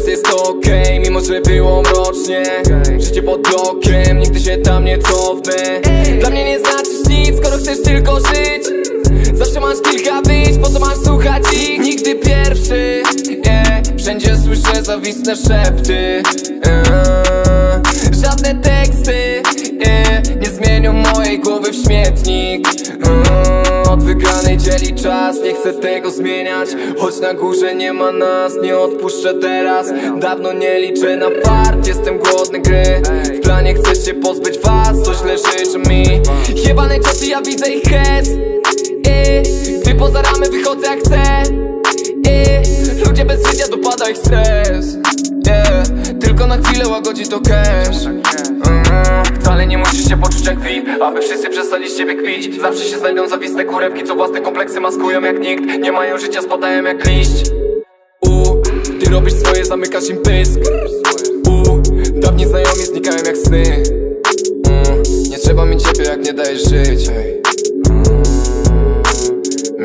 to okej, mimo że było mrocznie Życie pod blokiem, nigdy się tam nie cofnę Dla mnie nie znaczysz nic, skoro chcesz tylko żyć Zawsze masz kilka wyjść, po co masz słuchać ich? Nigdy pierwszy, yeah. Wszędzie słyszę zawistne szepty yeah. Żadne teksty, yeah. Nie zmienią mojej głowy w śmietnik mm, Od wygranej dzieli czas, nie chcę tego zmieniać. Choć na górze nie ma nas, nie odpuszczę teraz. Dawno nie liczę na fart, jestem głodny gry. W planie chcę się pozbyć was, coś źle życzy mi. Jebane czasy, ja widzę ich hez. Gdy poza ramy wychodzę jak chcę. I, Ludzie bez życia dopada ich stres. Tylko na chwilę łagodzi to cash. Mm, Wcale VIP Aby wszyscy przestali z ciebie kpić. Zawsze się znajdą zawiste kurewki Co własne kompleksy maskują jak nikt. Nie mają życia, spadają jak liść. U, Ty robisz swoje, zamykasz im pysk. U, Dawni znajomi znikają jak sny. Mm, Nie trzeba mi ciebie jak nie dajesz żyć.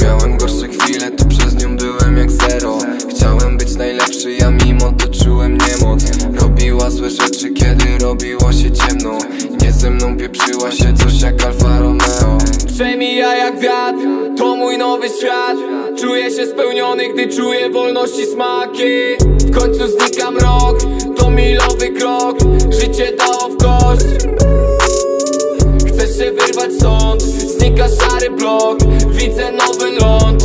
Miałem gorsze chwile, to przez nią byłem jak zero. Chciałem być najlepszy, ja mimo to czułem niemoc. Robiła złe rzeczy, kiedy robiło się ciemno Pieprzyła się coś jak Alfa Romeo. Przemija jak wiatr, to mój nowy świat. Czuję się spełniony, gdy czuję wolności smaki. W końcu znika mrok, to milowy krok. Życie dało w kość. Chcesz się wyrwać stąd. Znika szary blok Widzę nowy ląd.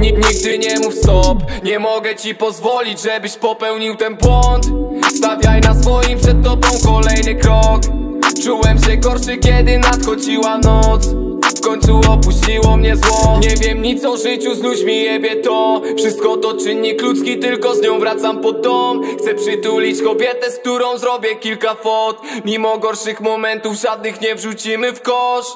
Nikt nigdy nie mów stop. Nie mogę ci pozwolić, żebyś popełnił ten błąd. Stawiaj na swoim przed tobą kolejny krok Czułem się gorszy, kiedy nadchodziła noc. W końcu opuściło mnie zło. Nie wiem nic o życiu z ludźmi, jebie to. Wszystko to czynnik ludzki, tylko z nią wracam pod dom. Chcę przytulić kobietę, z którą zrobię kilka fot. Mimo gorszych momentów żadnych nie wrzucimy w kosz